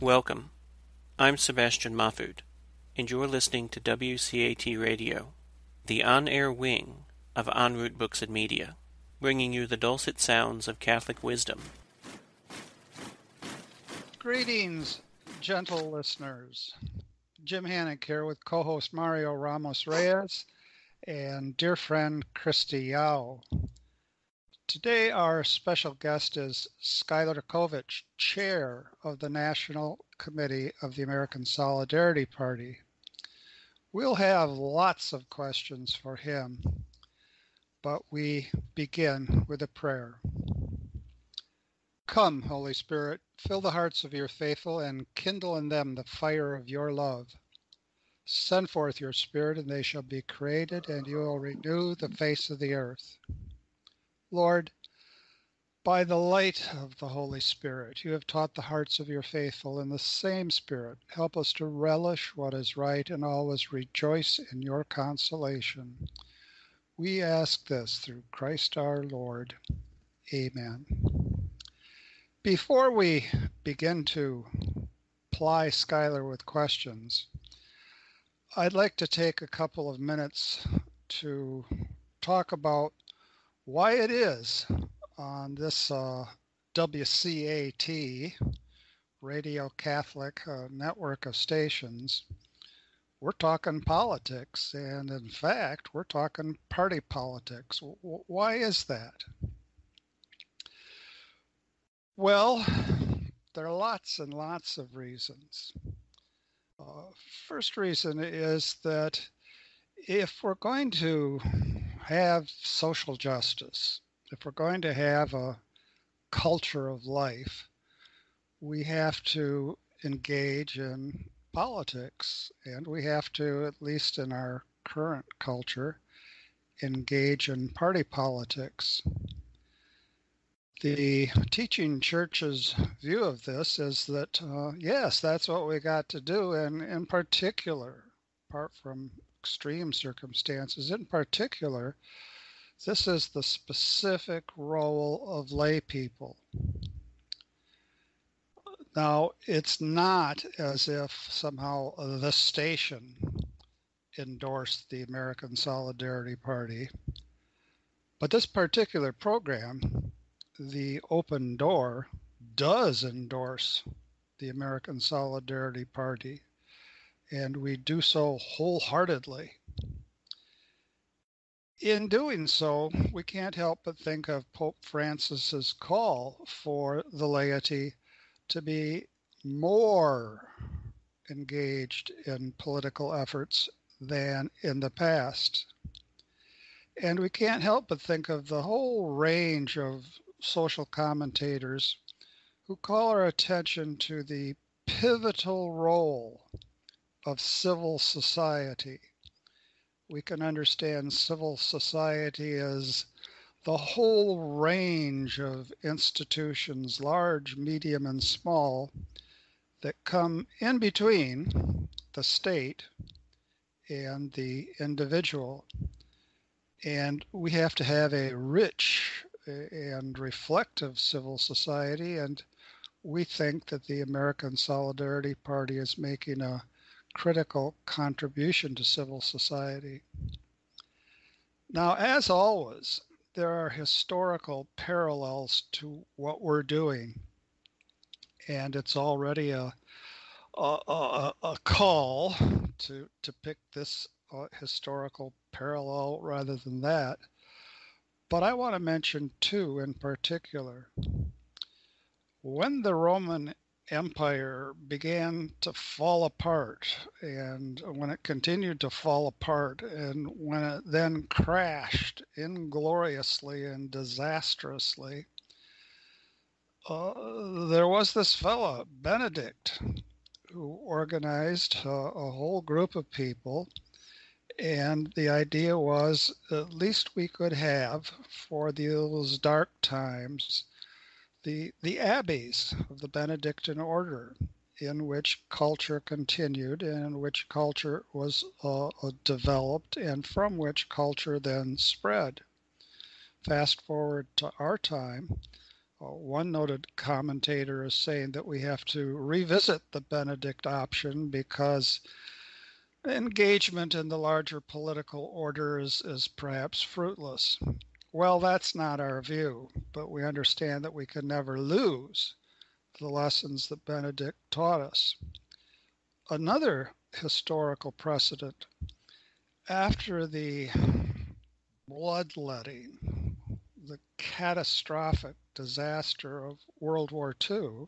Welcome. I'm Sebastian Mahfood, and you're listening to WCAT Radio, the on air wing of En route Books and Media, bringing you the dulcet sounds of Catholic wisdom. Greetings, gentle listeners. Jim Hanink here with co host Mario Ramos Reyes and dear friend Christy Yao. Today, our special guest is Skylar Covich, chair of the National Committee of the American Solidarity Party. We'll have lots of questions for him, but we begin with a prayer. Come, Holy Spirit, fill the hearts of your faithful and kindle in them the fire of your love. Send forth your Spirit, and they shall be created, and you will renew the face of the earth. Lord, by the light of the Holy Spirit, you have taught the hearts of your faithful in the same Spirit. Help us to relish what is right and always rejoice in your consolation. We ask this through Christ our Lord. Amen. Before we begin to ply Skylar with questions, I'd like to take a couple of minutes to talk about why it is on this uh, WCAT Radio Catholic uh, network of stations, we're talking politics. And in fact, we're talking party politics. Why is that? Well, there are lots and lots of reasons. Uh, first reason is that if we're going to have social justice, if we're going to have a culture of life, we have to engage in politics, and we have to, at least in our current culture, engage in party politics. The teaching church's view of this is that, uh, yes, that's what we got to do, and in particular, apart from extreme circumstances. In particular, this is the specific role of lay people. Now, it's not as if somehow the station endorsed the American Solidarity Party, but this particular program, the Open Door, does endorse the American Solidarity Party and we do so wholeheartedly. In doing so, we can't help but think of Pope Francis's call for the laity to be more engaged in political efforts than in the past. And we can't help but think of the whole range of social commentators who call our attention to the pivotal role of civil society. We can understand civil society as the whole range of institutions, large, medium, and small, that come in between the state and the individual. And we have to have a rich and reflective civil society. And we think that the American Solidarity Party is making a critical contribution to civil society. Now, as always, there are historical parallels to what we're doing, and it's already a a, a, a call to to pick this uh, historical parallel rather than that. But I want to mention two in particular. When the Roman empire began to fall apart and when it continued to fall apart and when it then crashed ingloriously and disastrously uh, there was this fellow benedict who organized uh, a whole group of people And the idea was at least we could have, for those dark times, the, the abbeys of the Benedictine order, in which culture continued, in which culture was uh, developed, and from which culture then spread. Fast forward to our time, uh, one noted commentator is saying that we have to revisit the Benedict option because engagement in the larger political order is, is perhaps fruitless. Well, that's not our view, but we understand that we can never lose the lessons that Benedict taught us. Another historical precedent after the bloodletting, the catastrophic disaster of World War II,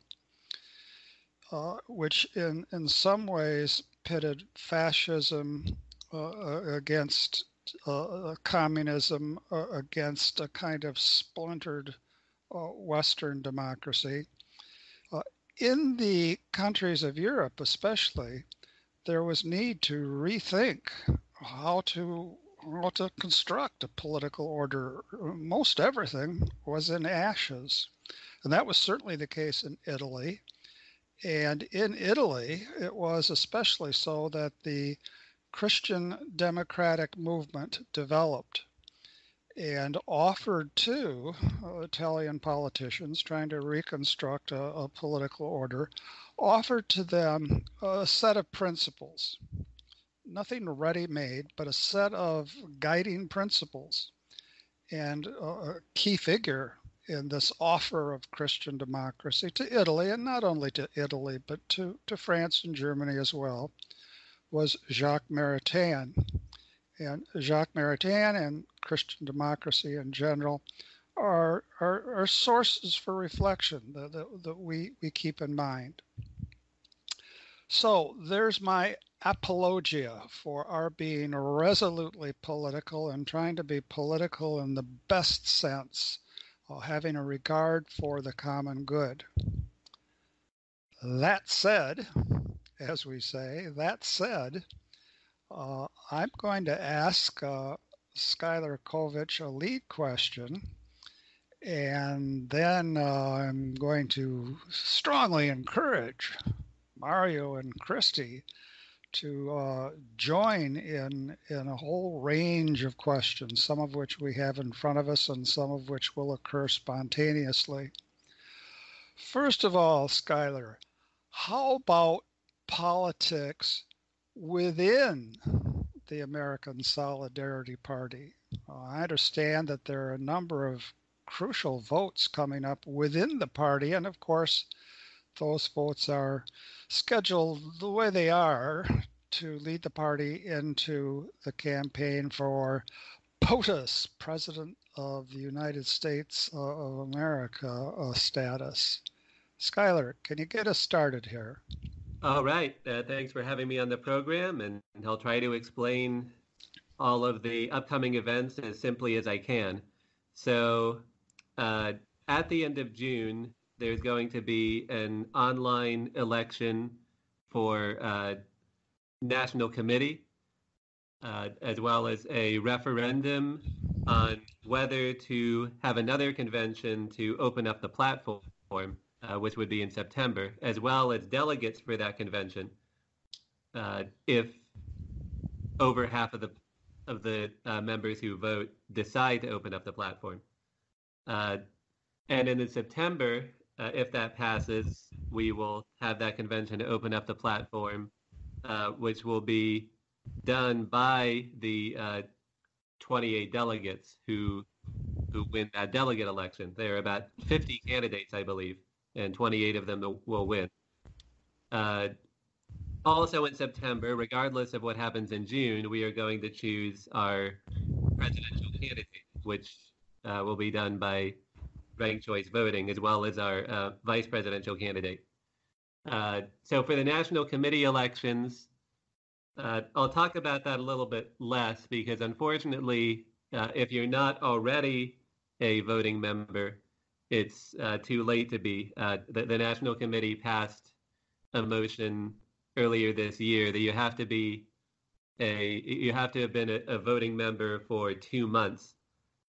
uh, which in, in some ways pitted fascism uh, uh against uh, uh, communism, uh, against a kind of splintered Western democracy. in the countries of Europe, especially, there was need to rethink how to how to construct a political order. Most everything was in ashes. And that was certainly the case in Italy. And in Italy, it was especially so that the Christian democratic movement developed and offered to uh, Italian politicians trying to reconstruct a, a political order, offered to them a set of principles nothing ready made, but a set of guiding principles. And a key figure in this offer of Christian democracy to Italy, and not only to Italy, but to, to France and Germany as well, was Jacques Maritain. And Jacques Maritain and Christian democracy in general are, are, are sources for reflection that, that, that we, we keep in mind. So there's my apologia for our being resolutely political and trying to be political in the best sense, while having a regard for the common good. That said, as we say, that said, uh, I'm going to ask uh, Skylar Covich a lead question, and then uh, I'm going to strongly encourage Mario and Christy to uh, join in in a whole range of questions, some of which we have in front of us, and some of which will occur spontaneously. First of all, Skylar, how about politics within the American Solidarity Party? I understand that there are a number of crucial votes coming up within the party, and of course, those votes are scheduled the way they are to lead the party into the campaign for POTUS, President of the United States of America uh, status. Skylar, can you get us started here? All right. Uh, thanks for having me on the program, and I'll try to explain all of the upcoming events as simply as I can. So, uh, at the end of June, there's going to be an online election for uh, national committee, uh, as well as a referendum on whether to have another convention to open up the platform, uh, which would be in September, as well as delegates for that convention. Uh, if over half of the of the uh, members who vote decide to open up the platform. Uh, and in September, uh, if that passes, we will have that convention to open up the platform, uh, which will be done by the uh, 28 delegates who who win that delegate election. There are about 50 candidates, I believe, and 28 of them will win. Uh, also in September, regardless of what happens in June, we are going to choose our presidential candidate, which uh, will be done by ranked choice voting, as well as our uh, vice presidential candidate. Uh, so for the national committee elections, uh, I'll talk about that a little bit less because unfortunately, uh, if you're not already a voting member, it's uh, too late to be. Uh, the, the national committee passed a motion earlier this year that you have to be a you have to have been a, a voting member for two months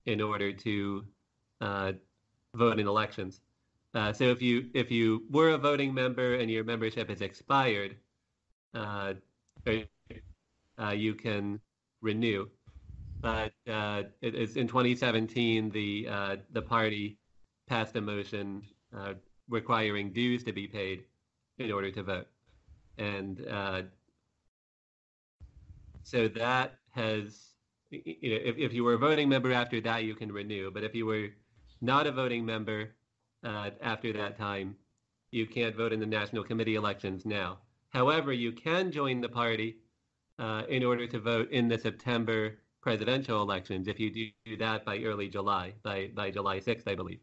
in order to uh, vote in elections. Uh, so if you if you were a voting member and your membership has expired, uh, uh you can renew. But it, it's in 2017 the the party passed a motion requiring dues to be paid in order to vote, and so that has you know if, if you were a voting member after that you can renew but if you were not a voting member uh, after that time, you can't vote in the national committee elections now. However, you can join the party uh, in order to vote in the September presidential elections if you do that by early July, by, by July 6th, I believe.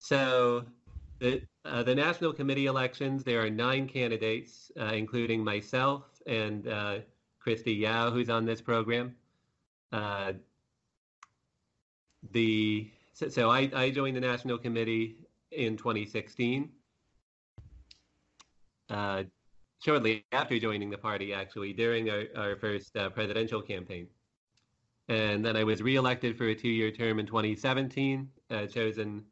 So the, uh, the national committee elections, there are nine candidates, uh, including myself and uh, Christy Yao, who's on this program. Uh, the so, so I, I joined the national committee in 2016. Uh, shortly after joining the party, actually, during our, our first uh, presidential campaign. And then I was reelected for a two year term in 2017, uh, chosen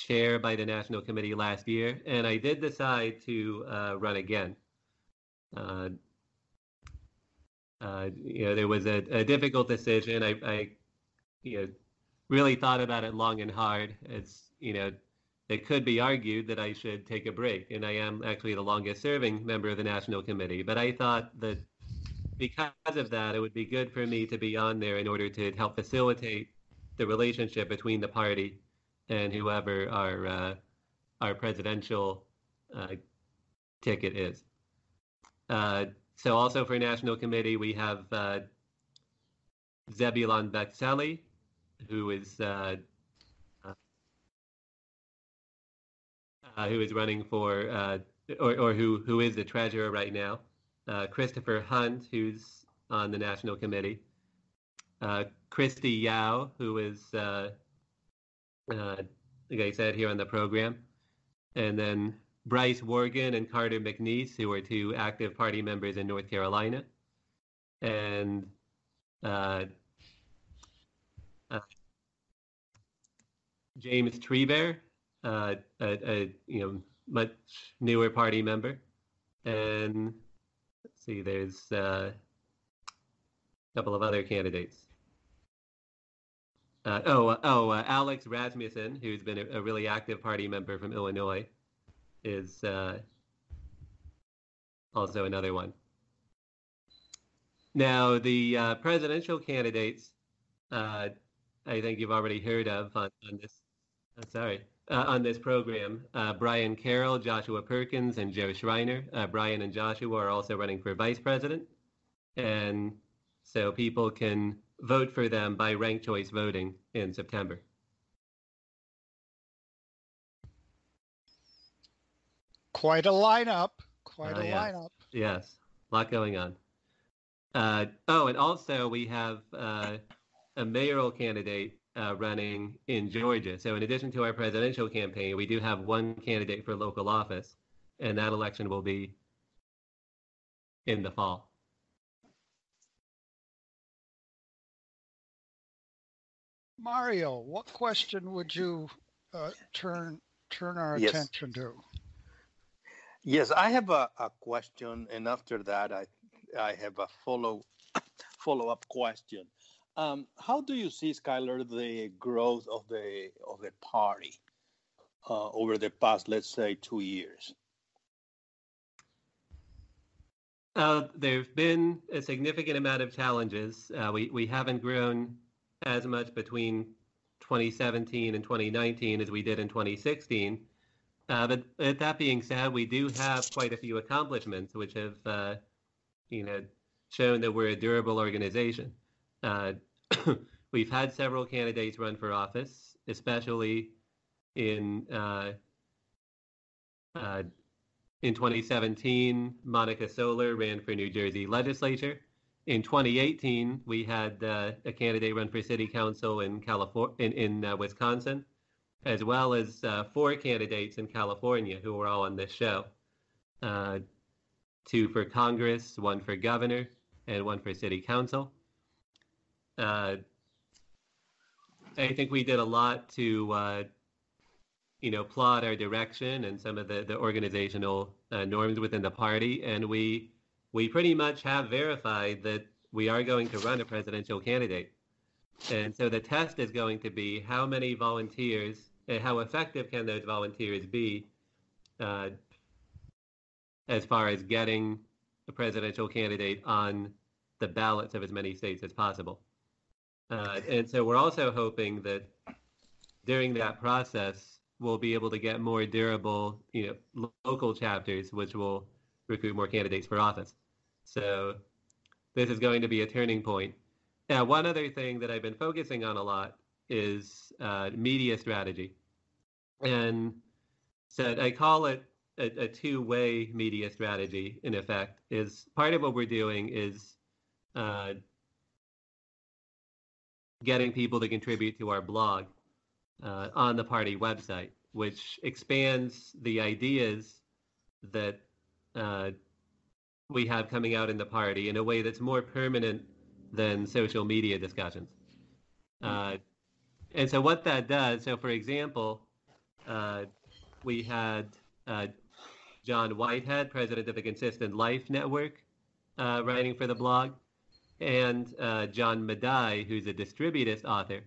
chair by the National Committee last year. And I did decide to uh, run again. Uh, uh, you know, there was a, a difficult decision. I, I, you know, really thought about it long and hard. It's, you know, it could be argued that I should take a break, and I am actually the longest serving member of the National Committee. But I thought that because of that, it would be good for me to be on there in order to help facilitate the relationship between the party and whoever our uh, our presidential uh, ticket is. Uh, so also for National Committee, we have uh, Zebulon Bexeli, who is uh, who is running for or, or who who is the treasurer right now. Christopher Hunt, who's on the national committee. Christy Yao, who is uh, like I said here on the program, and then Bryce Worgan and Carter McNeese, who are two active party members in North Carolina, and uh, uh, James Trieber, uh, a, a, you know much newer party member, and let's see, there's uh, a couple of other candidates. Uh, oh, uh, oh, uh, Alex Rasmussen, who's been a, a, really active party member from Illinois, is uh, also another one. Now, the uh, presidential candidates uh, I think you've already heard of on, on this. Sorry. On this program, Brian Carroll, Joshua Perkins, and Joe Schriner. Brian and Joshua are also running for vice president. And so people can vote for them by ranked choice voting in September. Quite a lineup. Quite uh, a yeah. lineup. Yes, a lot going on. Uh, oh, and also we have a mayoral candidate uh, running in Georgia. So, in addition to our presidential campaign, we do have one candidate for local office, and that election will be in the fall. Mario, what question would you uh, turn turn our yes. attention to? Yes, I have a, a question, and after that, I I have a follow follow up question. Um, how do you see, Skylar, the growth of the of the party uh, over the past, let's say, two years? Uh, there've been a significant amount of challenges. Uh, we we haven't grown as much between 2017 and 2019 as we did in 2016. Uh, but, but that being said, we do have quite a few accomplishments, which have, uh, you know, shown that we're a durable organization. Uh, we've had several candidates run for office, especially in uh, uh, in 2017. Monica Solar ran for New Jersey legislature. In 2018, we had uh, a candidate run for city council in California, in, in uh, Wisconsin, as well as uh, four candidates in California who were all on this show. Uh, two for Congress, one for governor, and one for city council. Uh, I think we did a lot to, uh, you know, plot our direction and some of the, the organizational norms within the party, and we we pretty much have verified that we are going to run a presidential candidate. And so the test is going to be how many volunteers and how effective can those volunteers be uh, as far as getting a presidential candidate on the ballots of as many states as possible. Uh, and so we're also hoping that during that process, we'll be able to get more durable, you know, local chapters, which will recruit more candidates for office. So this is going to be a turning point. Now, one other thing that I've been focusing on a lot is uh, media strategy. And so I call it a, a two-way media strategy, in effect, is part of what we're doing is uh, getting people to contribute to our blog uh, on the party website, which expands the ideas that uh, we have coming out in the party in a way that's more permanent than social media discussions. Uh, and so what that does, so for example, uh, we had uh, John Whitehead, president of the Consistent Life Network, uh, writing for the blog, and uh, John Médaille, who's a distributist author.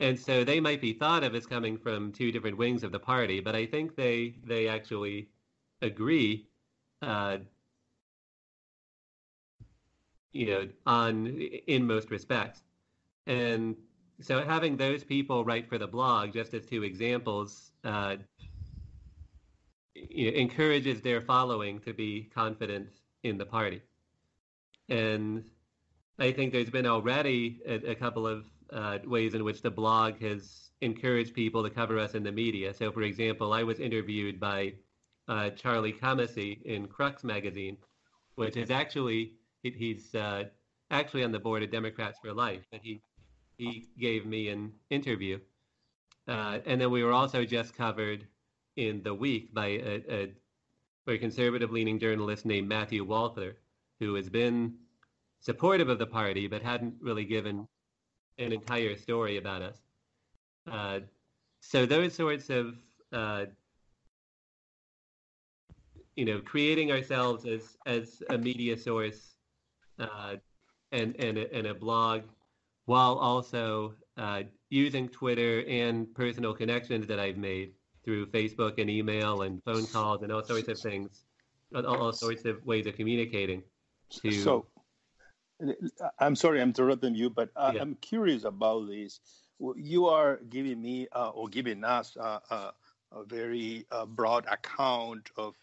And so they might be thought of as coming from two different wings of the party, but I think they they actually agree uh, you know, on in most respects. And so having those people write for the blog, just as two examples, uh, you know, encourages their following to be confident in the party. And I think there's been already a, a couple of uh, ways in which the blog has encouraged people to cover us in the media. So, for example, I was interviewed by uh, Charlie Camosy in Crux magazine, which is actually he's uh, actually on the board of Democrats for Life, but he he gave me an interview, uh, and then we were also just covered in the week by a, a conservative-leaning journalist named Matthew Walther, who has been supportive of the party but hadn't really given an entire story about us. Uh, so those sorts of uh, you know, creating ourselves as as a media source uh, and and a, and a blog, while also uh, using Twitter and personal connections that I've made through Facebook and email and phone calls and all sorts of things, all, all sorts of ways of communicating. To so, I'm sorry I'm interrupting you, but uh, yeah. I'm curious about this. You are giving me uh, or giving us uh, uh, a very broad account of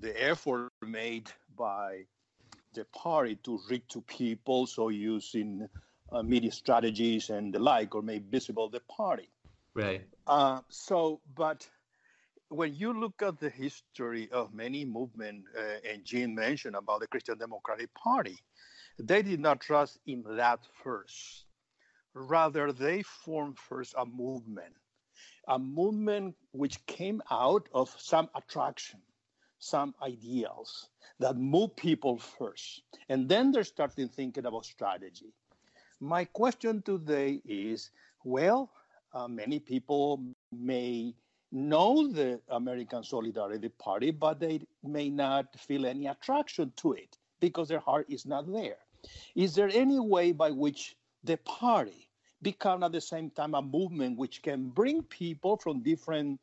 the effort made by the party to reach to people, so using uh, media strategies and the like, or make visible the party. Right. Uh, so, but when you look at the history of many movements, uh, and Jean mentioned about the Christian Democratic Party, they did not trust in that first. Rather, they formed first a movement, a movement which came out of some attraction some ideals that move people first. And then they're starting thinking about strategy. My question today is well, uh, many people may know the American Solidarity Party, but they may not feel any attraction to it because their heart is not there. Is there any way by which the party become at the same time a movement which can bring people from different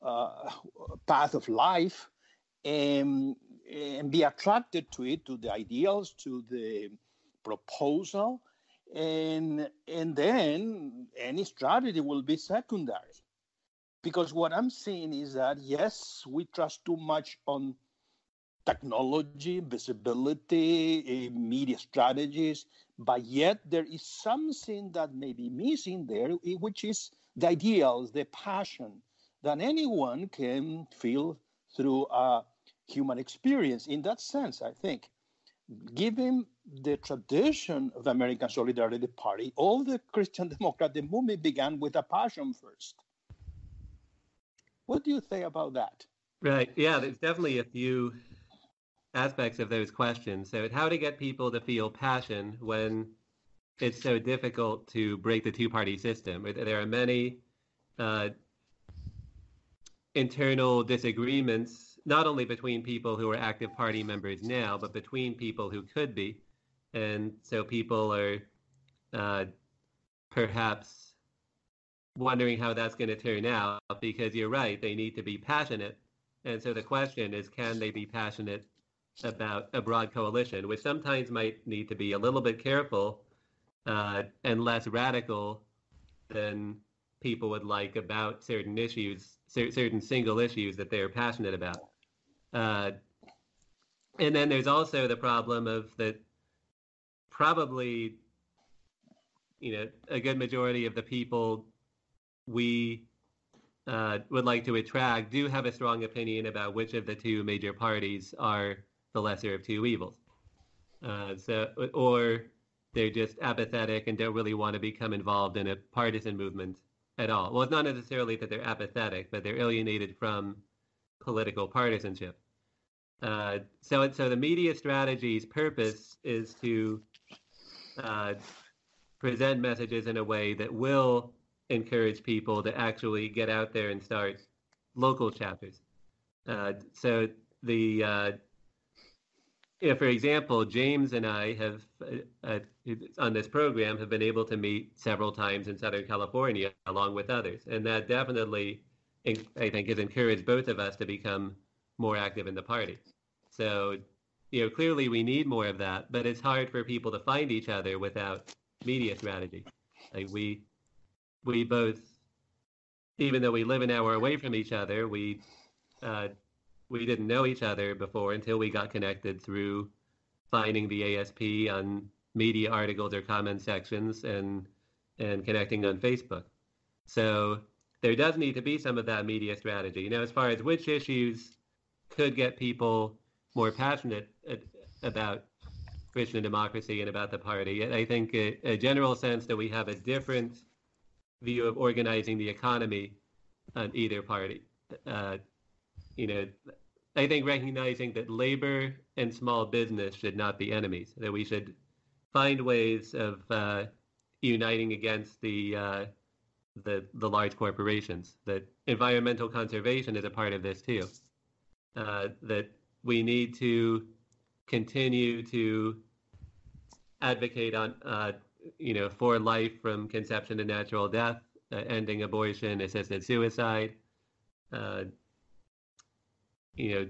uh, path of life and, and be attracted to it, to the ideals, to the proposal, and and then any strategy will be secondary. Because what I'm seeing is that yes, we trust too much on technology, visibility, uh, media strategies, but yet there is something that may be missing there, which is the ideals, the passion that anyone can feel through a human experience. In that sense, I think, given the tradition of the American Solidarity Party, all the Christian Democratic movement began with a passion first. What do you say about that? Right. Yeah, there's definitely a few aspects of those questions. So, how to get people to feel passion when it's so difficult to break the two-party system. There are many uh, internal disagreements, not only between people who are active party members now, but between people who could be. And so people are uh, perhaps wondering how that's going to turn out because you're right, they need to be passionate. And so the question is can they be passionate about a broad coalition, which sometimes might need to be a little bit careful uh, and less radical than people would like about certain issues, cer- certain single issues that they're passionate about. Uh, and then there's also the problem of that probably, you know, a good majority of the people we uh, would like to attract do have a strong opinion about which of the two major parties are the lesser of two evils. Uh, so, or they're just apathetic and don't really want to become involved in a partisan movement at all. Well, it's not necessarily that they're apathetic, but they're alienated from political partisanship. Uh, so, so the media strategy's purpose is to uh, present messages in a way that will encourage people to actually get out there and start local chapters. Uh, so the uh, if, for example, James and I have uh, uh, on this program have been able to meet several times in Southern California along with others, and that definitely, I think, has encouraged both of us to become more active in the party. So, you know, clearly we need more of that, but it's hard for people to find each other without media strategy. Like we, we both, even though we live an hour away from each other, we uh, we didn't know each other before until we got connected through finding the ASP on media articles or comment sections and and connecting on Facebook. So there does need to be some of that media strategy. You know, as far as which issues could get people more passionate about Christian democracy and about the party, I think a, a general sense that we have a different view of organizing the economy on either party. Uh, you know, I think recognizing that labor and small business should not be enemies, that we should find ways of uh, uniting against the, uh, the the large corporations. That environmental conservation is a part of this too. Uh, that we need to continue to advocate on, uh, you know, for life from conception to natural death, uh, ending abortion, assisted suicide uh, you know,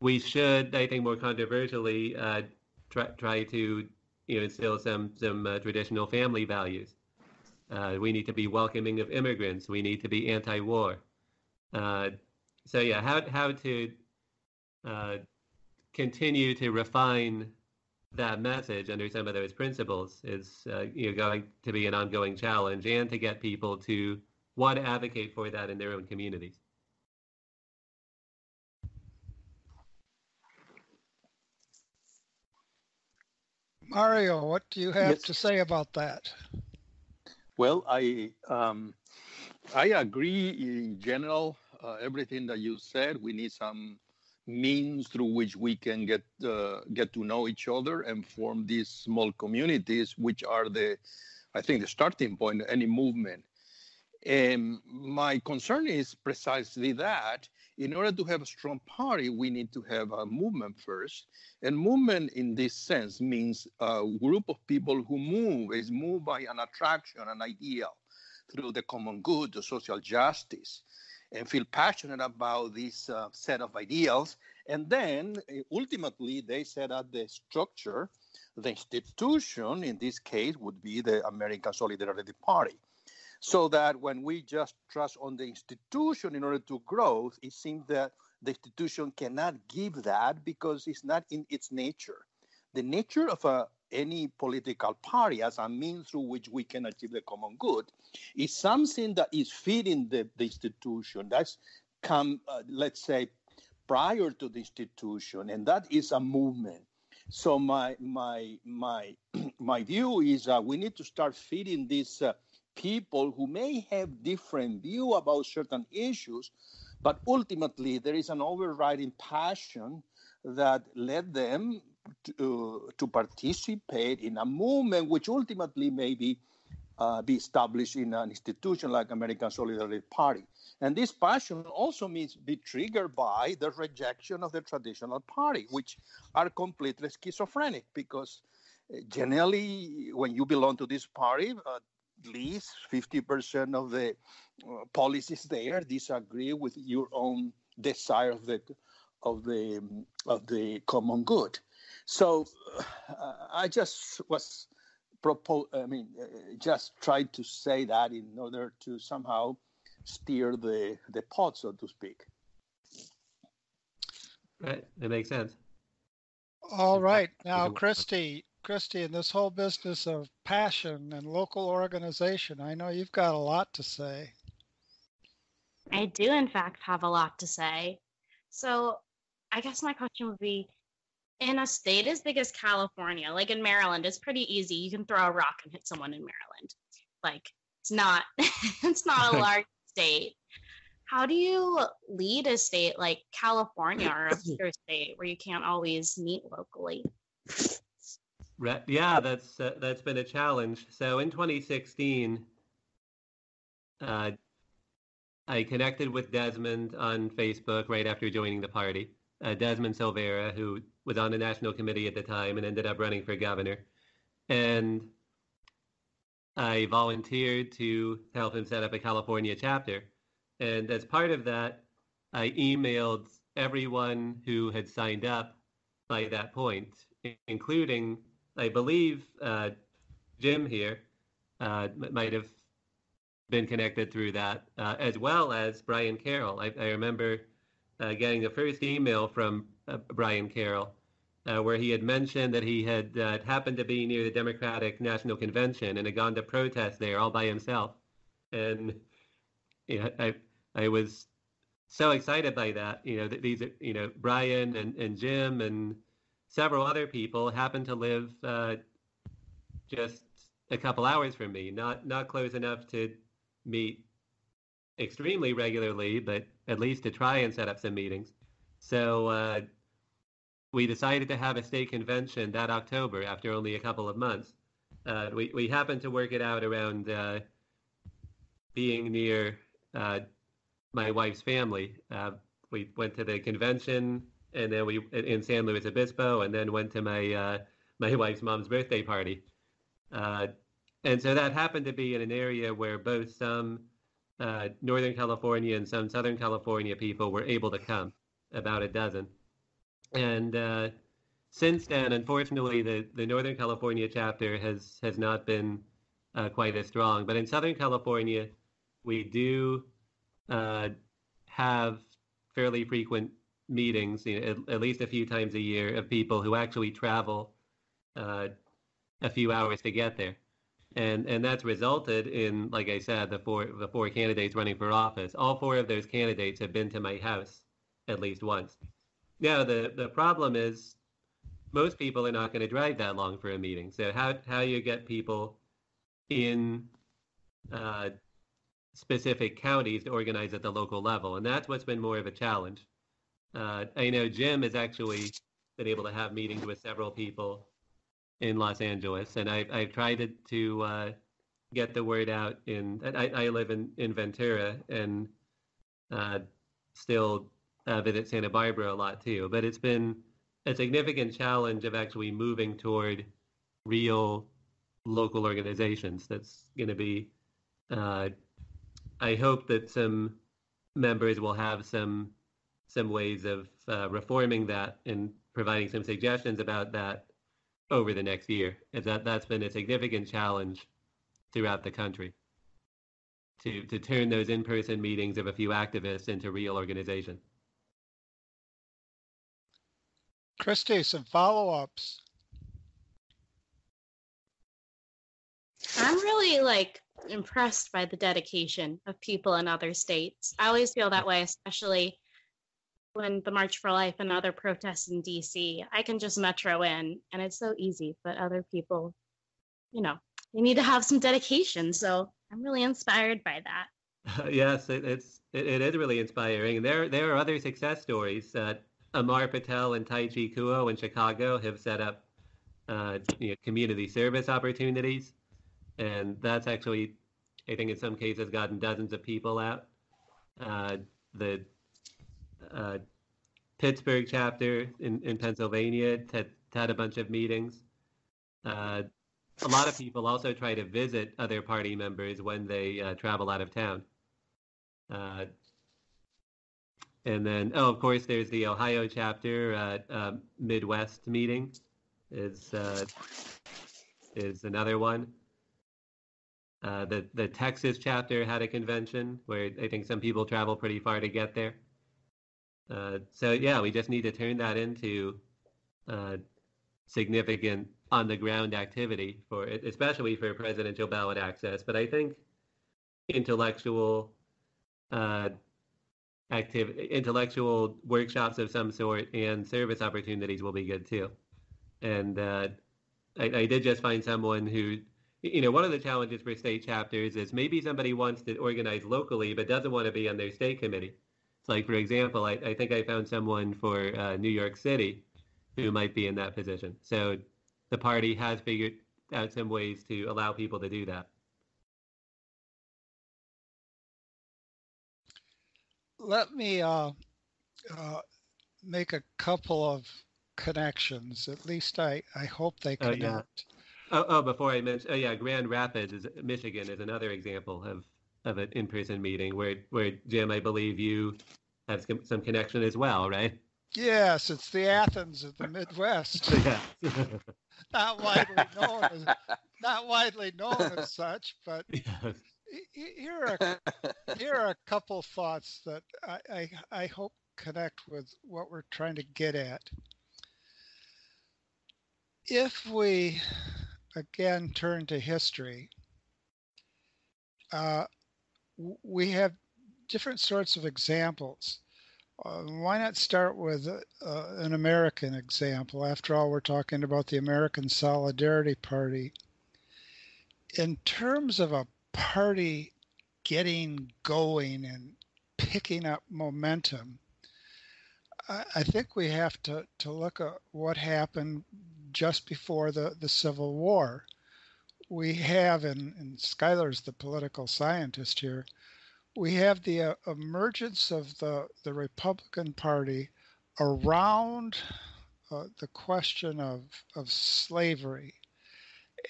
we should, I think, more controversially, uh, try try to you know instill some some uh, traditional family values. Uh, we need to be welcoming of immigrants. We need to be anti-war. Uh, so yeah, how how to uh, continue to refine that message under some of those principles is uh, you know going to be an ongoing challenge, and to get people to want to advocate for that in their own communities. Mario, what do you have yes. to say about that? Well, I um, I agree in general. Uh, everything that you said. We need some means through which we can get uh, get to know each other and form these small communities, which are the, I think, the starting point of any movement. And my concern is precisely that in order to have a strong party, we need to have a movement first. And movement in this sense means a group of people who move, is moved by an attraction, an ideal, through the common good, the social justice, and feel passionate about this uh, set of ideals. And then uh, ultimately, they set up the structure, the institution, in this case, would be the American Solidarity Party so that when we just trust on the institution in order to grow, it seems that the institution cannot give that because it's not in its nature. The nature of a, any political party as a means through which we can achieve the common good is something that is feeding the, the institution. That's come, uh, let's say, prior to the institution, and that is a movement. So my my my my view is that we need to start feeding this uh, people who may have different view about certain issues But ultimately, there is an overriding passion that led them to, to participate in a movement which ultimately maybe uh, be established in an institution like American Solidarity Party. And this passion also means be triggered by the rejection of the traditional party, which are completely schizophrenic because uh, generally when you belong to this party, uh, least 50% of the uh, policies there disagree with your own desire of the of the of the common good. So uh, I just was propose. I mean, uh, just tried to say that in order to somehow steer the the pot, so to speak. Right, that makes sense. All right, now Christy, Christy, in this whole business of passion and local organization, I know you've got a lot to say. I do, in fact, have a lot to say. So, I guess my question would be in a state as big as California, like in Maryland, it's pretty easy. You can throw a rock and hit someone in Maryland. Like it's not it's not a large state. How do you lead a state like California or a bigger state where you can't always meet locally? Yeah, that's uh, that's been a challenge. So in 2016, uh, I connected with Desmond on Facebook right after joining the party. Uh, Desmond Silveira, who was on the national committee at the time and ended up running for governor. And I volunteered to help him set up a California chapter. And as part of that, I emailed everyone who had signed up by that point, including, I believe, uh, Jim here uh, might have been connected through that, uh, as well as Brian Carroll. I, I remember uh, getting the first email from uh, Brian Carroll, uh, where he had mentioned that he had happened to be near the Democratic National Convention and had gone to protest there all by himself. And I I was so excited by that. You know, that these you know Brian and, and Jim and several other people happened to live uh, just a couple hours from me, not not close enough to meet extremely regularly, but at least to try and set up some meetings. So uh, we decided to have a state convention that October after only a couple of months. Uh, we, we happened to work it out around uh, being near uh, my wife's family. Uh, we went to the convention and then we in San Luis Obispo and then went to my uh, my wife's mom's birthday party. and so that happened to be in an area where both some uh, Northern California and some Southern California people were able to come, about a dozen. And uh, since then, unfortunately, the, the Northern California chapter has, has not been uh, quite as strong. But in Southern California, we do uh, have fairly frequent meetings, you know, at, at, least a few times a year, of people who actually travel uh, a few hours to get there and and that's resulted in, like I said, the four the four candidates running for office. All four of those candidates have been to my house at least once. Now the the problem is most people are not going to drive that long for a meeting. So how how you get people in uh, specific counties to organize at the local level, and that's what's been more of a challenge. Uh, I know Jim has actually been able to have meetings with several people in Los Angeles, and I, I've tried to, to uh, get the word out. In I, I live in, in Ventura and uh, still uh, visit Santa Barbara a lot too. But it's been a significant challenge of actually moving toward real local organizations. That's going to be. Uh, I hope that some members will have some some ways of uh, reforming that and providing some suggestions about that over the next year. And that that's been a significant challenge throughout the country to to turn those in-person meetings of a few activists into real organization. Christy, some follow-ups. I'm really like impressed by the dedication of people in other states. I always feel that way, especially when the March for Life and other protests in DC, I can just metro in and it's so easy. But other people, you know, they need to have some dedication. So I'm really inspired by that. yes, it, it's it, it is really inspiring. There there are other success stories. Uh, Amar Patel and Tai Chi Kuo in Chicago have set up uh, you know, community service opportunities, and that's actually, I think, in some cases, gotten dozens of people out. Uh, the uh, Pittsburgh chapter in, in Pennsylvania had, had a bunch of meetings. Uh, a lot of people also try to visit other party members when they uh, travel out of town. Uh, and then, oh, of course, there's the Ohio chapter uh, uh, Midwest meeting is uh, is another one. Uh, the the Texas chapter had a convention where I think some people travel pretty far to get there. Uh, so yeah, we just need to turn that into uh, significant on the ground activity for especially for presidential ballot access. But I think intellectual uh, active intellectual workshops of some sort and service opportunities will be good too. And uh, I, I did just find someone who, you know, one of the challenges for state chapters is maybe somebody wants to organize locally but doesn't want to be on their state committee. Like, for example, I, I think I found someone for uh, New York City who might be in that position. So the party has figured out some ways to allow people to do that. let me uh, uh, make a couple of connections. At least I, I hope they connect. Oh, yeah. oh, oh, before I mention, oh yeah, Grand Rapids, is, Michigan, is another example of of an in-person meeting where where Jim, I believe you have some, some connection as well, right? Yes, it's the Athens of the Midwest. not widely known as not widely known as such, but yes here are here are a couple thoughts that I, I, I hope connect with what we're trying to get at. If we again turn to history, uh, we have different sorts of examples. Uh, why not start with uh, an American example? After all, we're talking about the American Solidarity Party. In terms of a party getting going and picking up momentum, I, I think we have to, to look at what happened just before the, the Civil War. We have, and, and Skylar's the political scientist here, we have the uh, emergence of the, the Republican Party around uh, the question of, of slavery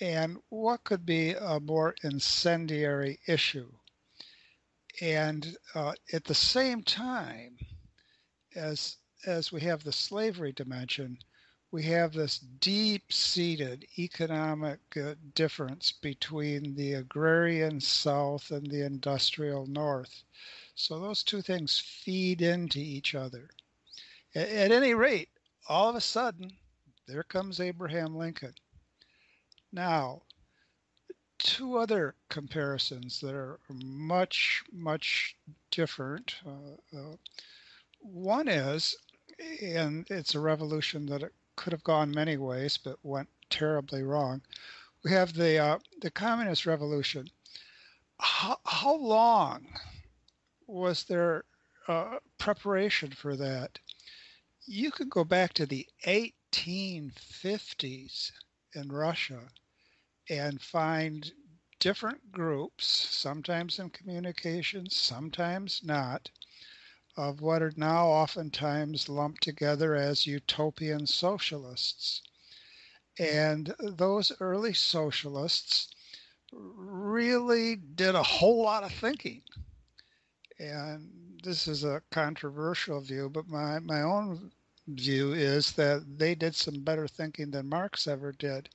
and what could be a more incendiary issue? And uh, at the same time, as as we have the slavery dimension, we have this deep-seated economic uh, difference between the agrarian South and the industrial North. So those two things feed into each other. At, at any rate, all of a sudden, there comes Abraham Lincoln. Now, two other comparisons that are much, much different. Uh, uh, one is, and it's a revolution that could have gone many ways, but went terribly wrong. We have the uh, the communist revolution. How, how long was there uh, preparation for that? You could go back to the 1850s in Russia and find different groups, sometimes in communications, sometimes not, of what are now oftentimes lumped together as utopian socialists. And those early socialists really did a whole lot of thinking. And this is a controversial view, but my, my own view is that they did some better thinking than Marx ever did.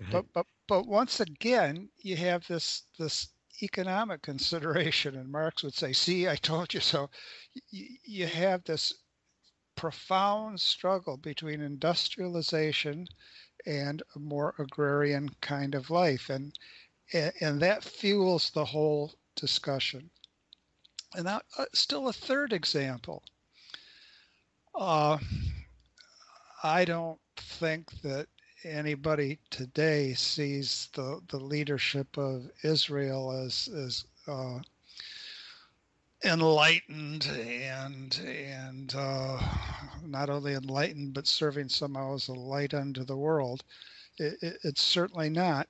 Mm-hmm. But but but once again, you have this this economic consideration, and Marx would say, "See, I told you so." You, you have this profound struggle between industrialization and a more agrarian kind of life, and and that fuels the whole discussion. And now, uh, still a third example. Uh, I don't think that anybody today sees the, the leadership of Israel as, as uh, enlightened and and uh, not only enlightened but serving somehow as a light unto the world. It, it, it's certainly not.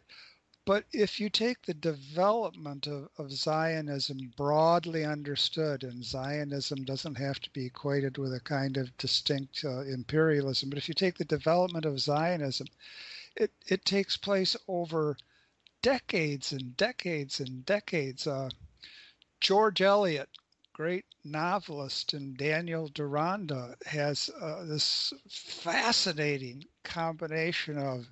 But if you take the development of, of Zionism broadly understood, and Zionism doesn't have to be equated with a kind of distinct uh, imperialism, but if you take the development of Zionism, it, it takes place over decades and decades and decades. Uh, George Eliot, great novelist, and Daniel Deronda has uh, this fascinating combination of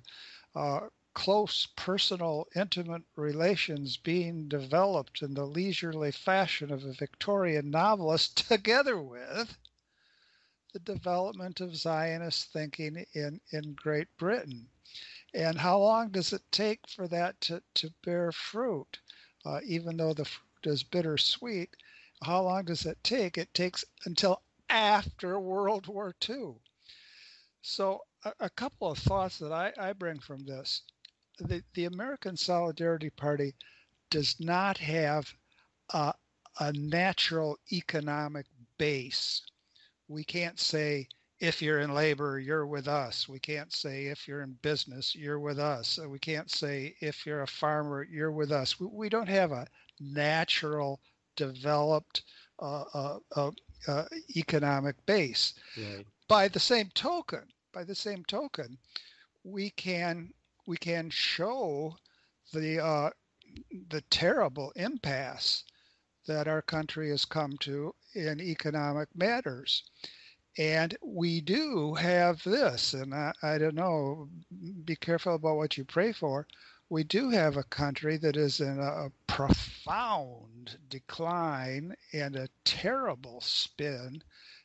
uh, close, personal, intimate relations being developed in the leisurely fashion of a Victorian novelist, together with the development of Zionist thinking in, in Great Britain. And how long does it take for that to, to bear fruit? Uh, even though the fruit is bittersweet, how long does it take? It takes until after World War II. So, a, a couple of thoughts that I, I bring from this the, the American Solidarity Party does not have a, a natural economic base. We can't say, if you're in labor, you're with us. We can't say, if you're in business, you're with us. We can't say, if you're a farmer, you're with us. We, we don't have a natural, developed uh, uh, uh, uh economic base. Right. By the same token, by the same token, we can we can show the uh, the terrible impasse that our country has come to in economic matters. And we do have this, and I, I don't know, be careful about what you pray for. We do have a country that is in a profound decline and a terrible spin,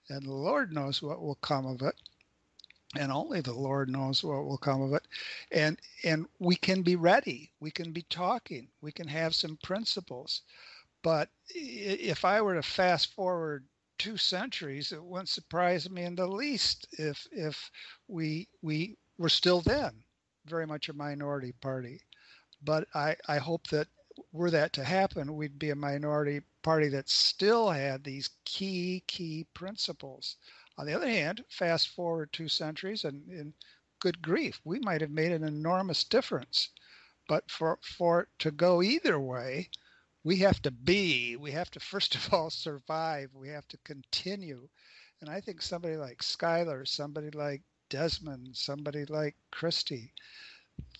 and Lord knows what will come of it and only the lord knows what will come of it. And and we can be ready. We can be talking. We can have some principles. But if i were to fast forward two centuries it wouldn't surprise me in the least if if we we were still then very much a minority party. But i i hope that were that to happen we'd be a minority party that still had these key key principles on the other hand, fast forward two centuries and, and good grief, we might have made an enormous difference. But for, for to go either way, we have to be, we have to first of all survive, we have to continue. And I think somebody like Skylar, somebody like Desmond, somebody like Christy,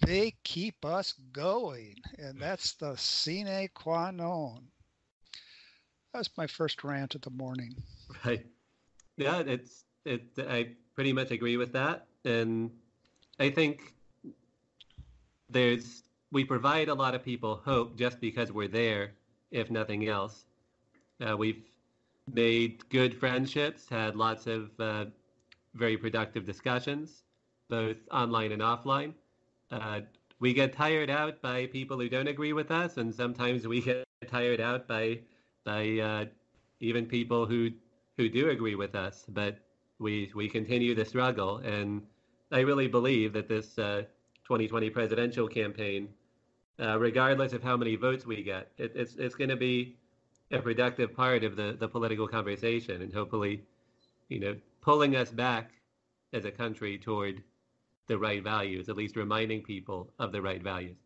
they keep us going. And that's the sine qua non. That's my first rant of the morning. Right. Yeah, it's it. I pretty much agree with that, and I think there's we provide a lot of people hope just because we're there, if nothing else. Uh, we've made good friendships, had lots of uh, very productive discussions, both online and offline. Uh, we get tired out by people who don't agree with us, and sometimes we get tired out by by uh, even people who who do agree with us, but we we continue the struggle, and I really believe that this uh, 2020 presidential campaign, uh, regardless of how many votes we get, it, it's it's going to be a productive part of the the political conversation, and hopefully, you know, pulling us back as a country toward the right values, at least reminding people of the right values.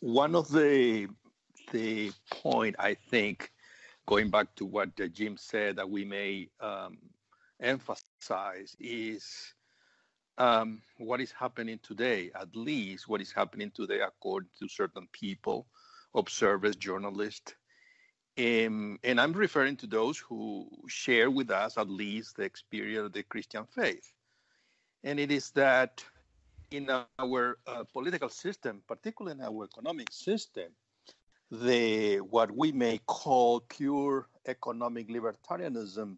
One of the the point I think, going back to what uh, Jim said, that we may um, emphasize is um, what is happening today, at least what is happening today, according to certain people, observers, journalists. Um, and I'm referring to those who share with us at least the experience of the Christian faith. And it is that in our uh, political system, particularly in our economic system, the what we may call pure economic libertarianism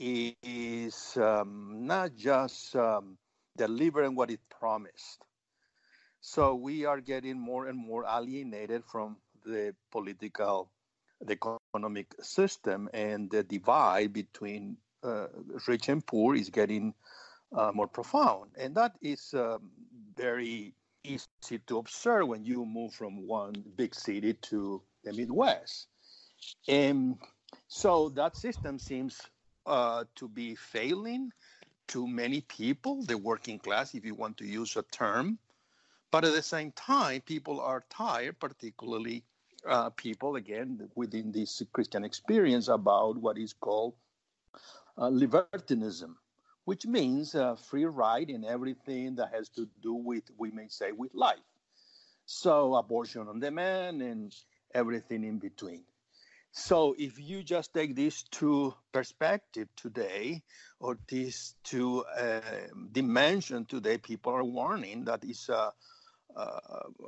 is um, not just um, delivering what it promised. So we are getting more and more alienated from the political, the economic system, and the divide between uh, rich and poor is getting uh, more profound, and that is um, very easy to observe when you move from one big city to the Midwest. And so that system seems uh, to be failing to many people, the working class, if you want to use a term. But at the same time, people are tired, particularly uh, people, again, within this Christian experience, about what is called uh, libertinism, which means uh, free ride in everything that has to do with, we may say, with life. So, abortion on demand and everything in between. So if you just take these two perspectives today, or these two uh, dimension today, people are warning that is a,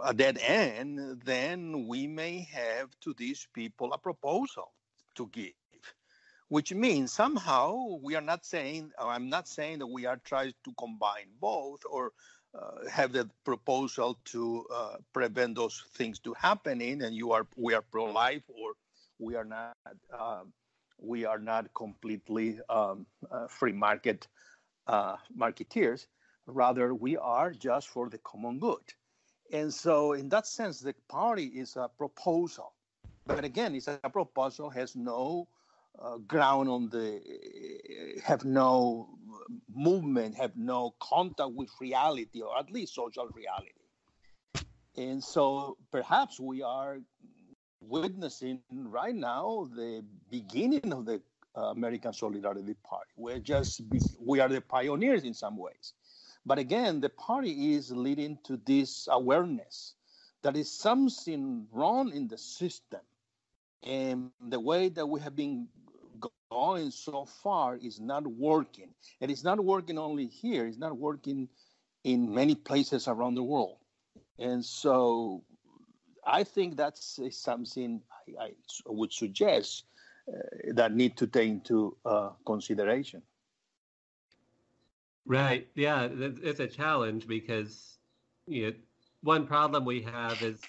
a dead end, then we may have to these people a proposal to give which means somehow we are not saying i'm not saying that we are trying to combine both or uh, have the proposal to uh, prevent those things to happening and you are we are pro-life or we are not um, we are not completely um, uh, free market uh, marketeers. Rather, we are just for the common good. And so, in that sense, the party is a proposal. But again, it's a proposal has no uh, ground on the have no movement, have no contact with reality, or at least social reality. And so, perhaps we are witnessing right now the beginning of the uh, American Solidarity Party. We're just we are the pioneers in some ways, but again, the party is leading to this awareness that is something wrong in the system, and the way that we have been going so far is not working, and it's not working only here. It's not working in many places around the world, and so I think that's something I, I would suggest uh, that need to take into uh, consideration. Right. Yeah, it's a challenge because you know one problem we have is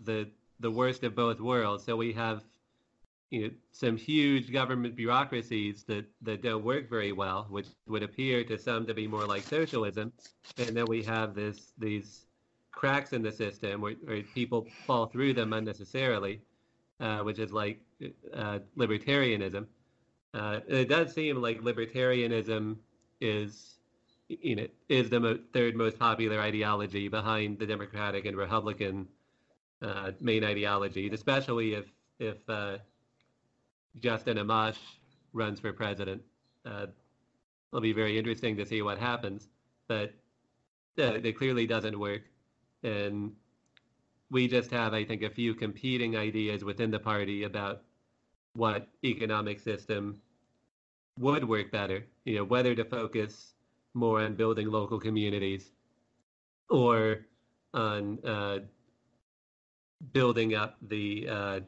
the the worst of both worlds. So we have you know some huge government bureaucracies that that don't work very well, which would appear to some to be more like socialism, and then we have this these cracks in the system where, where people fall through them unnecessarily, uh, which is like uh, libertarianism. Uh, it does seem like libertarianism is, you know, is the mo- third most popular ideology behind the Democratic and Republican uh, main ideologies, especially if if uh, Justin Amash runs for president. Uh, it'll be very interesting to see what happens, but it clearly doesn't work and we just have, I think, a few competing ideas within the party about what economic system would work better. You know, whether to focus more on building local communities or on uh, building up the uh,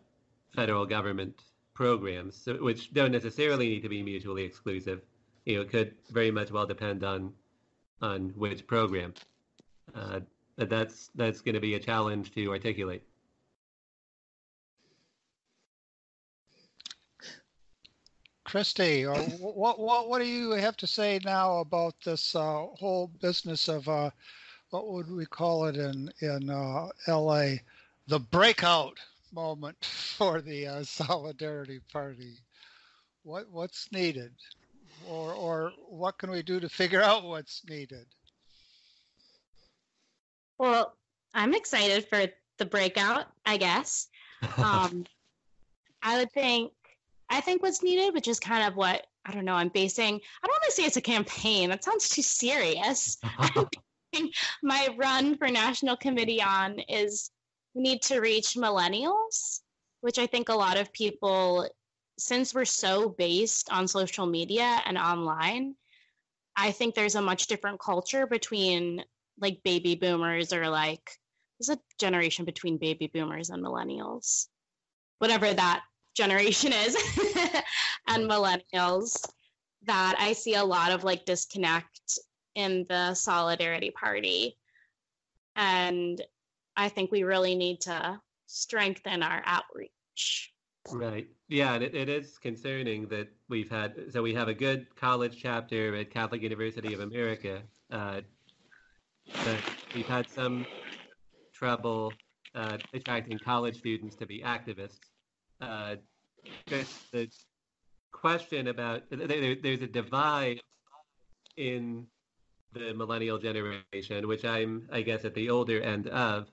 federal government programs, so, which don't necessarily need to be mutually exclusive. You know, it could very much well depend on on which program. Uh, that that's that's going to be a challenge to articulate. Christy, or what, what, what do you have to say now about this uh, whole business of uh, what would we call it in in uh, L.A. the breakout moment for the uh, Solidarity Party? What what's needed, or or what can we do to figure out what's needed? Well, I'm excited for the breakout, I guess. Um, I would think, I think what's needed, which is kind of what, I don't know, I'm basing, I don't want to say it's a campaign. That sounds too serious. my run for national committee on is we need to reach millennials, which I think a lot of people, since we're so based on social media and online, I think there's a much different culture between like baby boomers or like there's a generation between baby boomers and millennials. Whatever that generation is. And millennials that i see a lot of like disconnect in the solidarity party. And i think we really need to strengthen our outreach right yeah and it, it is concerning that we've had so we have a good college chapter at catholic university of america uh, but we've had some trouble uh, attracting college students to be activists. Uh, the question about there, there's a divide in the millennial generation, which I'm, I guess, at the older end of,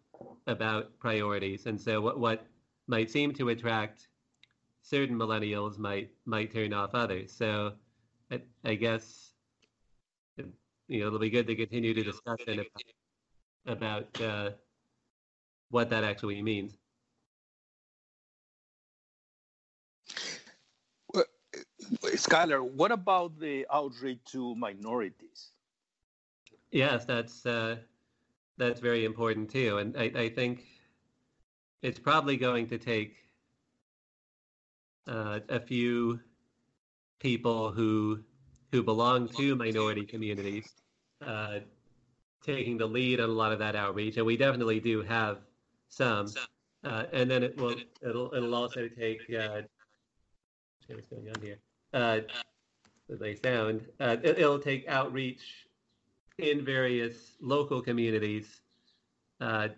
about priorities. And so, what what might seem to attract certain millennials might might turn off others. So, I, I guess, you know, it'll be good to continue to discussion about, about uh, what that actually means. Skylar, what about the outreach to minorities? Yes, that's uh, that's very important too, and I, I think it's probably going to take uh, a few people who who belong to minority communities uh, taking the lead on a lot of that outreach, and we definitely do have some. Uh, and then it will it'll it'll also take uh, what's going on here uh, they sound. Uh, it, will take outreach in various local communities uh,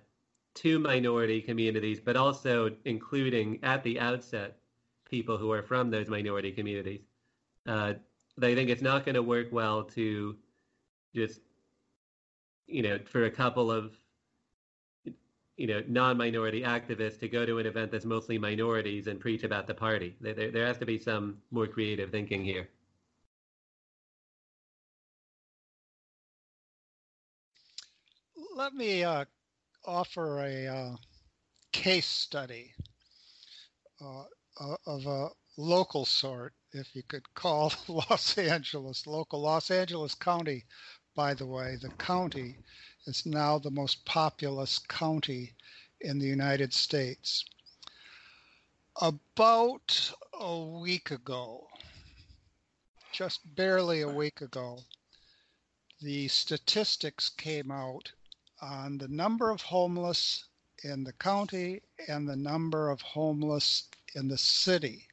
to minority communities, but also including at the outset people who are from those minority communities. Uh, they think it's not going to work well to just, you know, for a couple of you know, non-minority activists to go to an event that's mostly minorities and preach about the party. There, there has to be some more creative thinking here. Let me uh, offer a uh, case study uh, of a local sort, if you could call Los Angeles local. Los Angeles County, by the way, the county is now the most populous county in the United States. About a week ago, just barely a week ago, the statistics came out on the number of homeless in the county and the number of homeless in the city.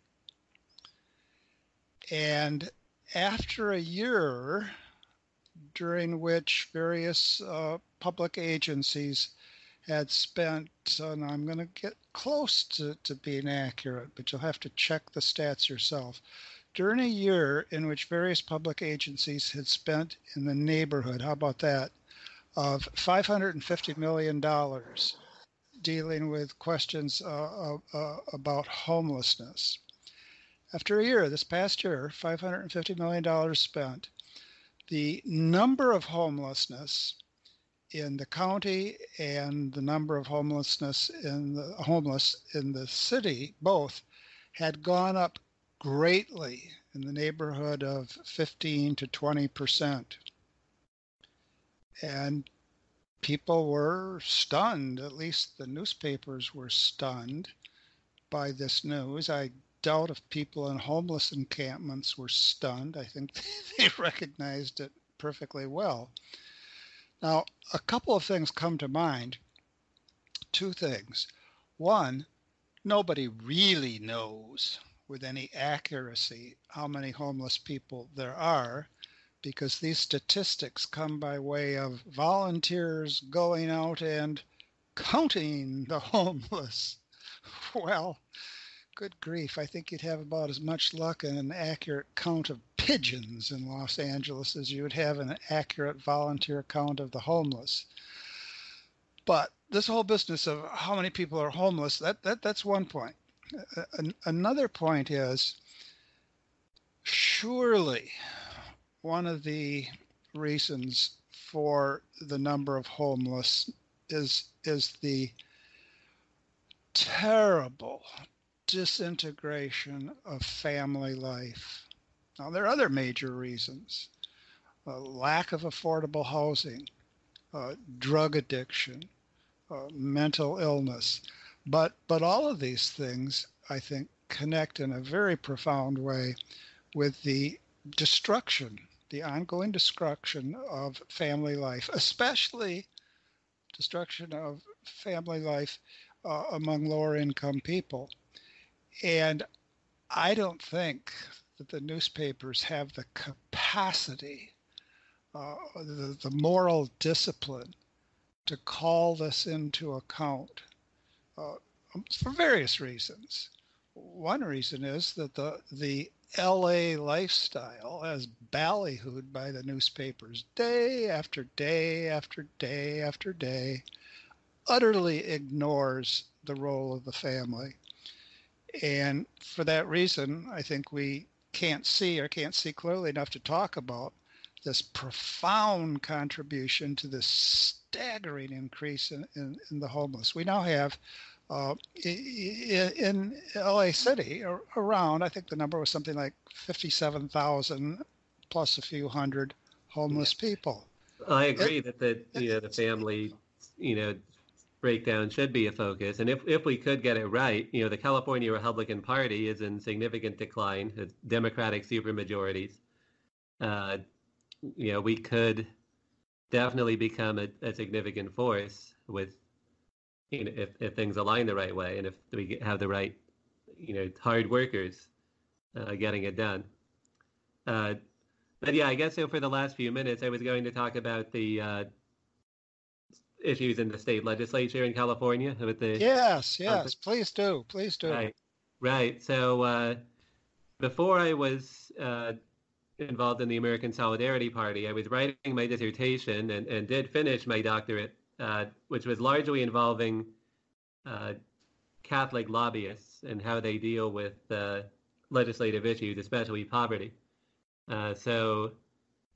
And after a year, during which various uh, public agencies had spent, and I'm going to get close to, to being accurate, but you'll have to check the stats yourself. During a year in which various public agencies had spent in the neighborhood, how about that, of $550 million dealing with questions uh, uh, about homelessness. After a year, this past year, $550 million spent, the number of homelessness in the county and the number of homelessness in the homeless in the city both had gone up greatly in the neighborhood of 15 to 20 percent and people were stunned at least the newspapers were stunned by this news i doubt if people in homeless encampments were stunned. I think they recognized it perfectly well. Now, a couple of things come to mind. Two things. One, nobody really knows with any accuracy how many homeless people there are because these statistics come by way of volunteers going out and counting the homeless. Well, Good grief. I think you'd have about as much luck in an accurate count of pigeons in Los Angeles as you would have an accurate volunteer count of the homeless. But this whole business of how many people are homeless, that, that that's one point. Another point is surely one of the reasons for the number of homeless is is the terrible disintegration of family life. Now, there are other major reasons uh, lack of affordable housing, uh, drug addiction, uh, mental illness. But, but all of these things, I think, connect in a very profound way with the destruction, the ongoing destruction of family life, especially destruction of family life uh, among lower income people. And I don't think that the newspapers have the capacity, uh, the, the moral discipline to call this into account uh, for various reasons. One reason is that the the LA lifestyle, as ballyhooed by the newspapers day after day after day after day, utterly ignores the role of the family. And for that reason, I think we can't see or can't see clearly enough to talk about this profound contribution to this staggering increase in, in, in the homeless. We now have uh, in LA City, around, I think the number was something like 57,000 plus a few hundred homeless people. I agree it, that the you know the family you know breakdown should be a focus, and if if we could get it right, you know the California Republican Party is in significant decline. It's Democratic supermajorities. Uh, you know we could definitely become a, a significant force with you know, if, if things align the right way and if we have the right, you know, hard workers uh, getting it done. Uh, but yeah, I guess so for the last few minutes, I was going to talk about the uh, issues in the state legislature in California with the. Yes, yes, please do, please do. Right, right. So uh, before I was uh, involved in the American Solidarity Party, I was writing my dissertation and, and did finish my doctorate uh, which was largely involving uh, Catholic lobbyists and how they deal with legislative issues, especially poverty. Uh, so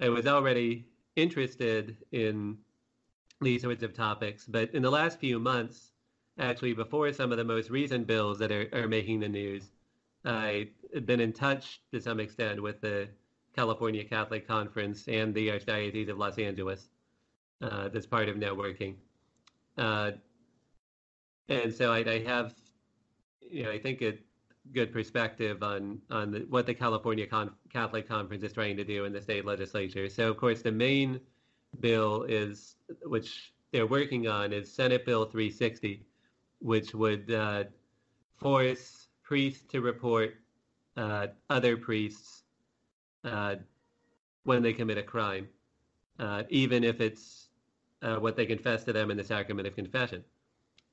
I was already interested in these sorts of topics, but in the last few months, actually before some of the most recent bills that are, are making the news, I've been in touch to some extent with the California Catholic Conference and the Archdiocese of Los Angeles uh, that's part of networking. Uh, and so I, I, have, you know, I think a good perspective on on the, what the California Con- Catholic Conference is trying to do in the state legislature. So of course the main bill is which they're working on is Senate Bill 360, which would uh, force priests to report uh, other priests uh, when they commit a crime, uh, even if it's uh, what they confess to them in the sacrament of confession.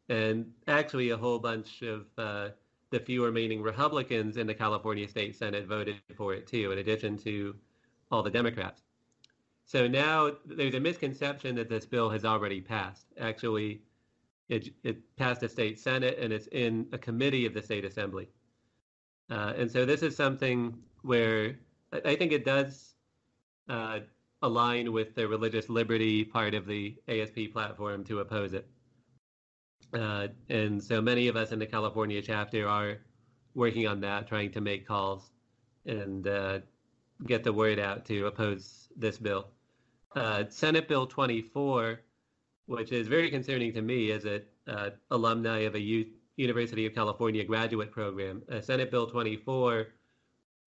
And actually, a whole bunch of uh, the few remaining Republicans in the California State Senate voted for it too, in addition to all the Democrats. So now there's a misconception that this bill has already passed. Actually, it, it passed the state Senate and it's in a committee of the state assembly. Uh, and so this is something where I think it does uh, align with the religious liberty part of the ASP platform to oppose it. Uh, and so many of us in the California chapter are working on that, trying to make calls and uh, get the word out to oppose this bill. Uh, Senate Bill 24, which is very concerning to me as an uh, alumni of a U- University of California graduate program. Uh, Senate Bill 24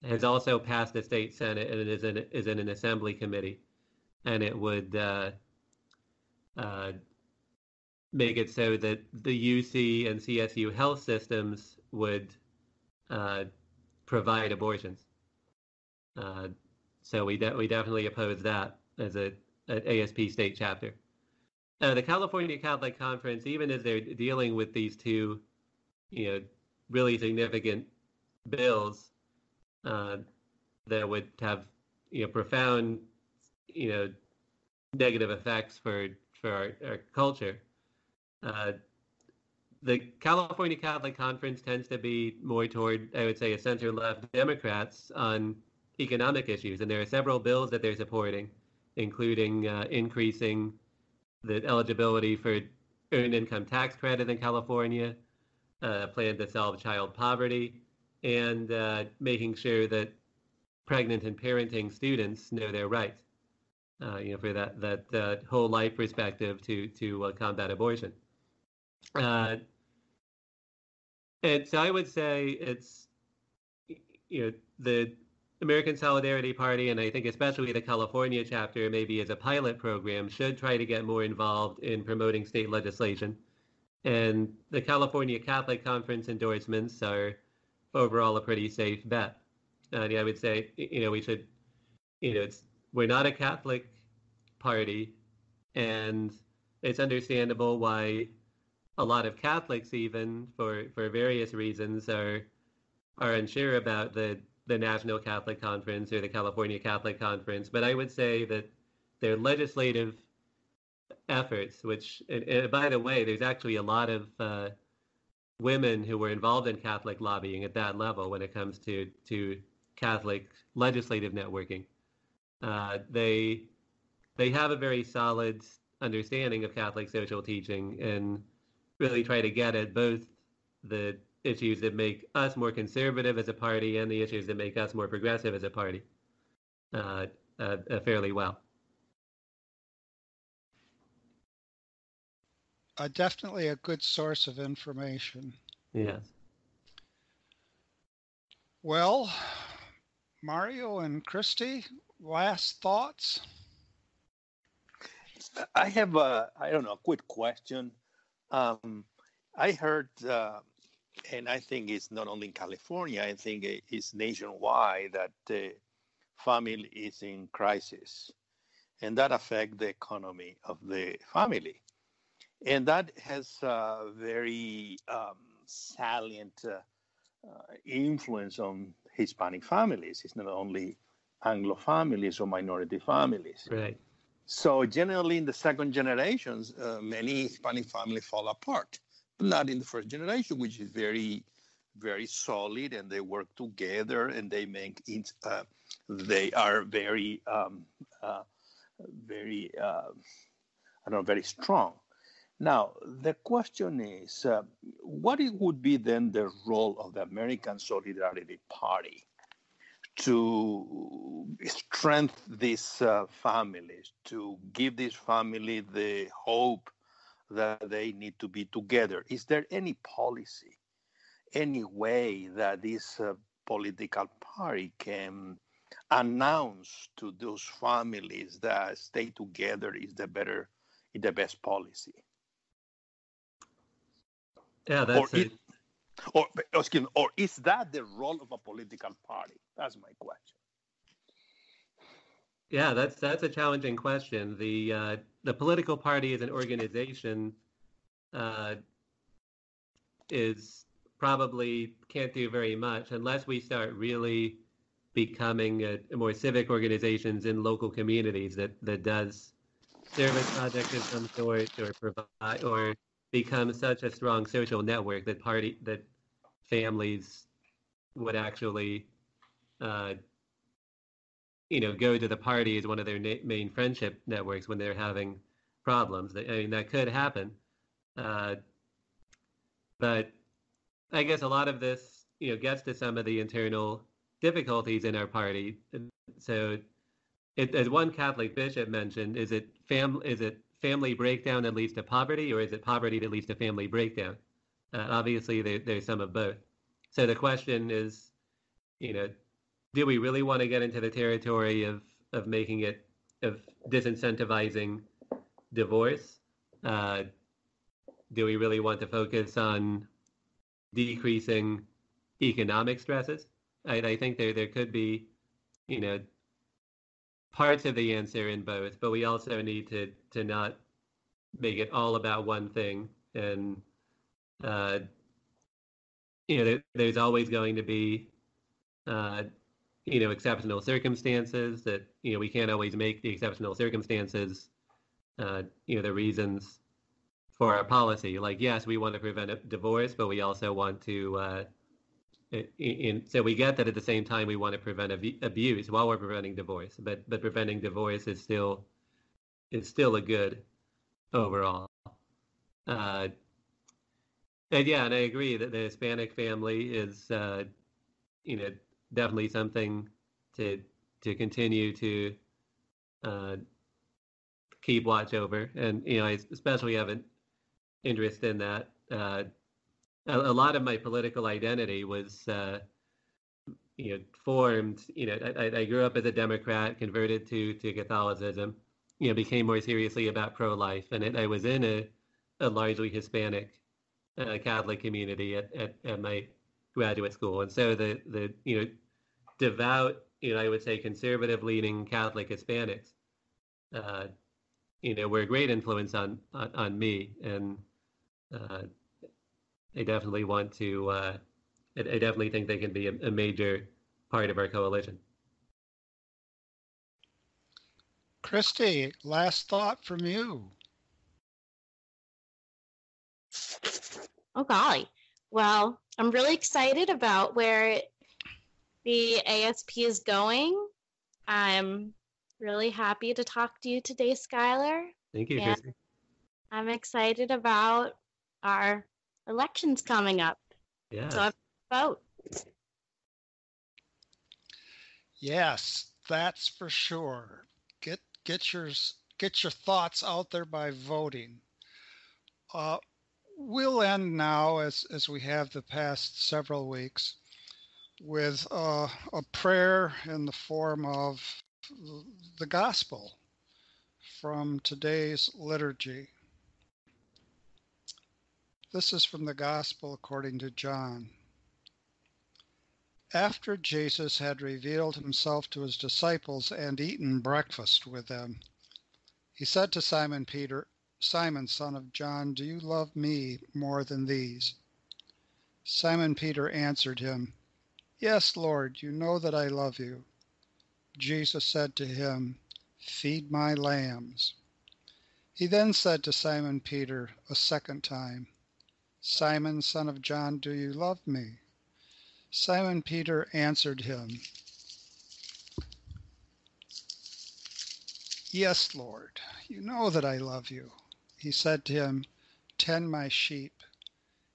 has also passed the state senate and it is in is in an assembly committee, and it would uh, uh, make it so that the UC and CSU health systems would uh, provide abortions. Uh, so we de- we definitely oppose that as a an ASP state chapter. Uh, the California Catholic Conference, even as they're dealing with these two, you know, really significant bills, uh, that would have you know profound you know negative effects for for our, our culture. Uh, the California Catholic Conference tends to be more toward, I would say, a center-left Democrats on economic issues, and there are several bills that they're supporting, including uh, increasing the eligibility for earned income tax credit in California, uh, plan to solve child poverty, and uh, making sure that pregnant and parenting students know their rights. Uh, you know, for that that uh, whole life perspective to to uh, combat abortion. Uh, and so I would say it's you know the American Solidarity Party, and I think especially the California chapter, maybe as a pilot program, should try to get more involved in promoting state legislation. And the California Catholic Conference endorsements are overall a pretty safe bet. And I would say, you know, we should, you know, it's we're not a Catholic party, and it's understandable why a lot of Catholics, even for, for various reasons, are are unsure about the the National Catholic Conference or the California Catholic Conference. But I would say that their legislative efforts, which, and, and by the way, there's actually a lot of uh, women who were involved in Catholic lobbying at that level when it comes to to Catholic legislative networking. Uh, they they have a very solid understanding of Catholic social teaching and really try to get at both the issues that make us more conservative as a party and the issues that make us more progressive as a party uh, uh, fairly well. Uh, definitely a good source of information. Yes. Well, Mario and Christy, last thoughts? I have a, I don't know, a quick question. Um, I heard, uh, and I think it's not only in California, I think it's nationwide that the family is in crisis. And that affects the economy of the family. And that has a very um, salient uh, uh, influence on Hispanic families. It's not only Anglo families or minority families. Right. So generally, in the second generations, uh, many Hispanic families fall apart, but not in the first generation, which is very, very solid, and they work together, and they make it. Uh, they are very, um, uh, very, uh, I don't know, very strong. Now, the question is, uh, what would be then the role of the American Solidarity Party to strengthen these uh, families, to give this family the hope that they need to be together? Is there any policy, any way that this uh, political party can announce to those families that stay together is the better, is the best policy? Yeah, that's or, it, or excuse me, or is that the role of a political party? That's my question. Yeah, that's that's a challenging question. The uh, the political party as an organization uh, is probably can't do very much unless we start really becoming a, a more civic organizations in local communities that that does service projects of some sort or provide or become such a strong social network that party that families would actually uh, you know go to the party as one of their na- main friendship networks when they're having problems. I mean that could happen uh, but i guess a lot of this you know gets to some of the internal difficulties in our party. So it, as one catholic bishop mentioned is it fam is it family breakdown that leads to poverty, or is it poverty that leads to family breakdown? Uh, obviously, there, there's some of both. So the question is, you know, do we really want to get into the territory of of making it of disincentivizing divorce? Uh, do we really want to focus on decreasing economic stresses? I, I think there there could be, you know, parts of the answer in both, but we also need to to not make it all about one thing. And uh, you know, there, there's always going to be uh, you know exceptional circumstances that you know we can't always make the exceptional circumstances uh, you know the reasons for our policy. Like yes, we want to prevent a divorce, but we also want to uh, in, so we get that at the same time we want to prevent ab- abuse while we're preventing divorce but but preventing divorce is still is still a good overall. Uh, and yeah and i agree that the hispanic family is uh, you know definitely something to to continue to uh, keep watch over. And you know i especially have an interest in that. Uh, a, a lot of my political identity was uh, you know formed you know I, I grew up as a democrat converted to to catholicism you know became more seriously about pro-life and it, i was in a, a largely hispanic uh, catholic community at, at, at my graduate school. And so the the you know devout you know i would say conservative leaning catholic hispanics uh, you know, were a great influence on on, on me, and uh, I definitely want to. Uh, I, I, definitely think they can be a, a major part of our coalition. Christy, last thought from you. Oh golly. Well, I'm really excited about where the ASP is going. I'm really happy to talk to you today, Skylar. Thank you, Christy. I'm excited about our elections coming up. Yeah. So vote. Yes, that's for sure. Get get your get your thoughts out there by voting. Uh, we'll end now, as as we have the past several weeks, with uh, a prayer in the form of the gospel from today's liturgy. This is from the gospel according to John. After Jesus had revealed himself to his disciples and eaten breakfast with them, he said to Simon Peter, Simon, son of John, do you love me more than these? Simon Peter answered him, Yes, Lord, you know that I love you. Jesus said to him, Feed my lambs. He then said to Simon Peter a second time, Simon, son of John, do you love me? Simon Peter answered him, Yes, Lord, you know that I love you. He said to him, Tend my sheep.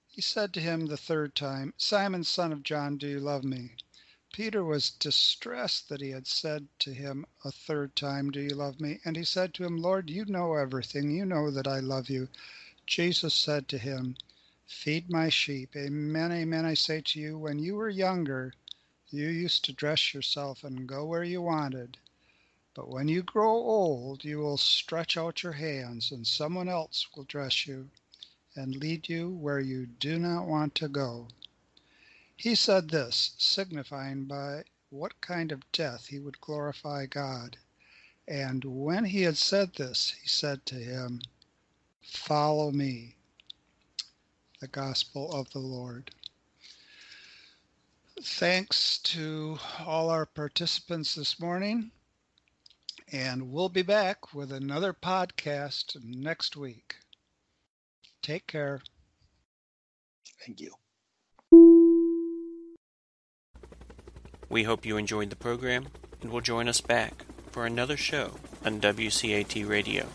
He said to him the third time, Simon, son of John, do you love me? Peter was distressed that he had said to him a third time, Do you love me? And he said to him, Lord, you know everything. You know that I love you. Jesus said to him, Feed my sheep. Amen, amen, I say to you, when you were younger, you used to dress yourself and go where you wanted. But when you grow old, you will stretch out your hands, and someone else will dress you and lead you where you do not want to go. He said this, signifying by what kind of death he would glorify God. And when he had said this, he said to him, Follow me the gospel of the Lord. Thanks to all our participants this morning, and we'll be back with another podcast next week. Take care. Thank you. We hope you enjoyed the program and will join us back for another show on WCAT Radio.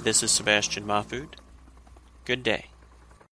This is Sebastian Mahfood. Good day.